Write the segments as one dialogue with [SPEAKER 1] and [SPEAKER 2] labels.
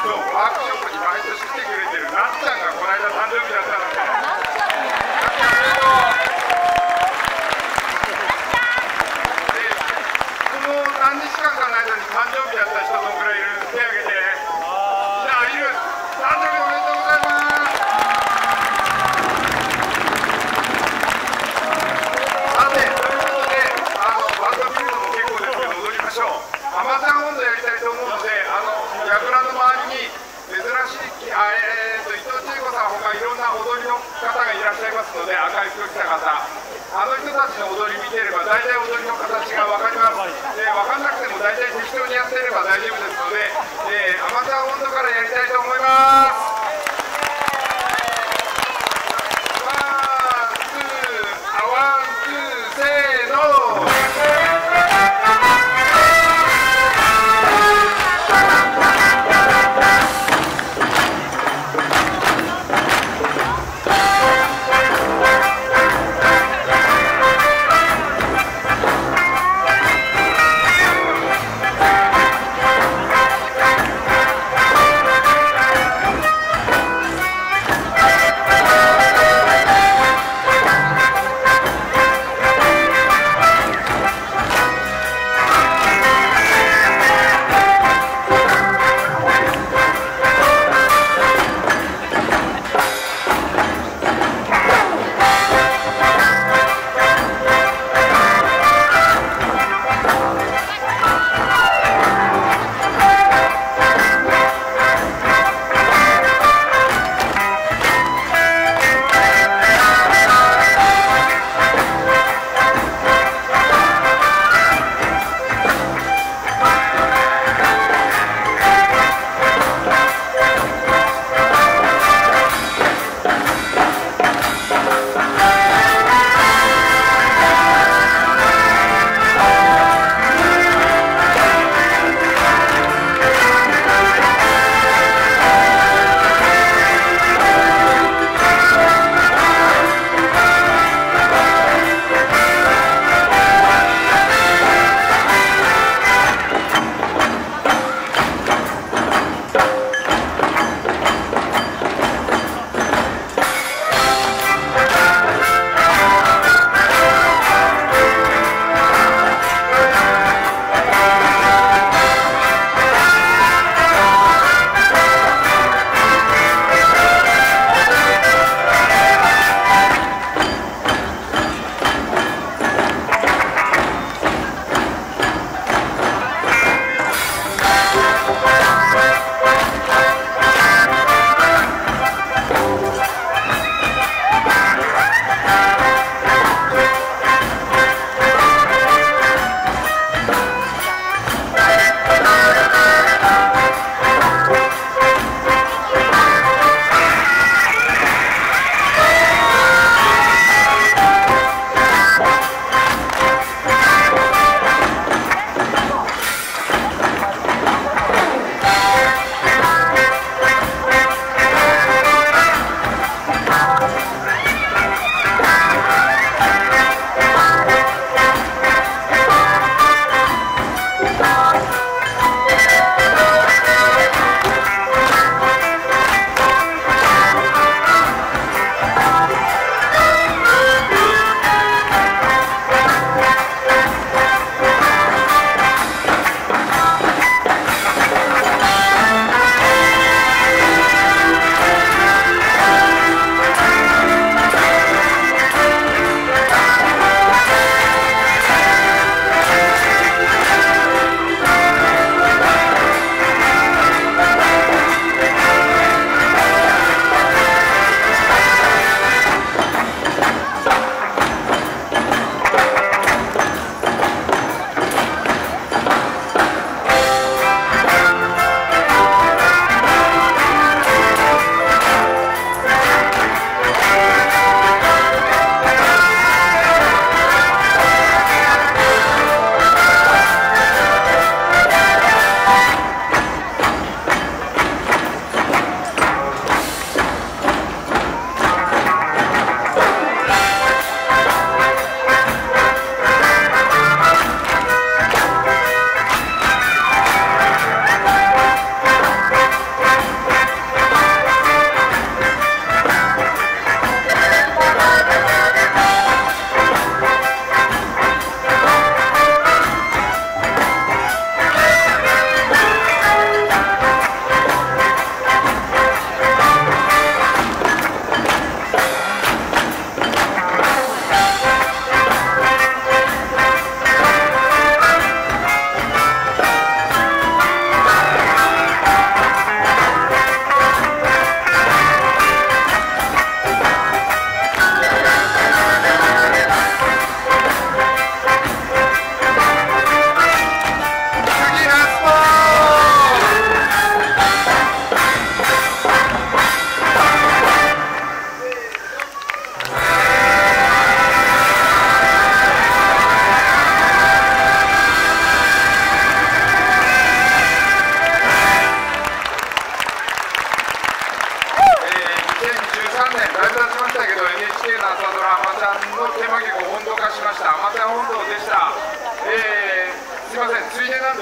[SPEAKER 1] ワークショップに毎年来てくれてるなっちゃんがこの間誕生日だったので、赤い服着た方。あの人たちの踊り見てれば大体踊りの形が分かります。で分かんなくても大体適当にやってれば大丈夫ですので、えー、アマチュア温度からやりたいと思います。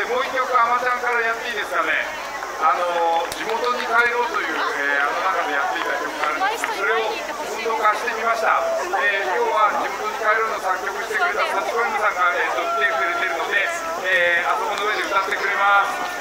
[SPEAKER 1] もう一曲あまちゃんからやっていいですかね。あの地元に帰ろうという、えー、あの中でやっていた曲があるんです。それを本土化してみました、えー、今日は地元に帰ろうの作曲してくれた幸子由さんが、えー、と来てくれてるので、えー、あそこの上で歌ってくれます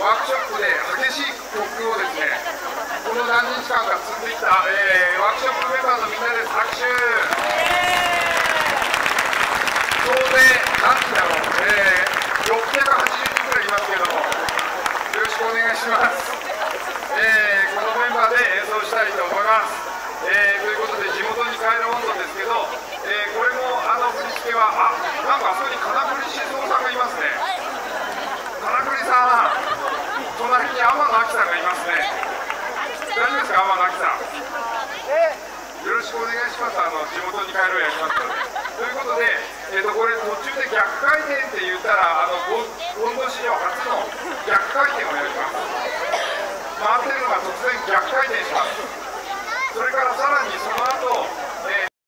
[SPEAKER 1] ワークショップで激しい特をですねこの何日間か続いた、えー、ワークショップメンバーのみんなです拍手総勢何時だろう、えー、680人くらいいますけどもよろしくお願いします、えー、このメンバーで演奏したいと思います、えー、ということで地元に帰る温度ですけど、えー、これもあの振り付けはあ Peter.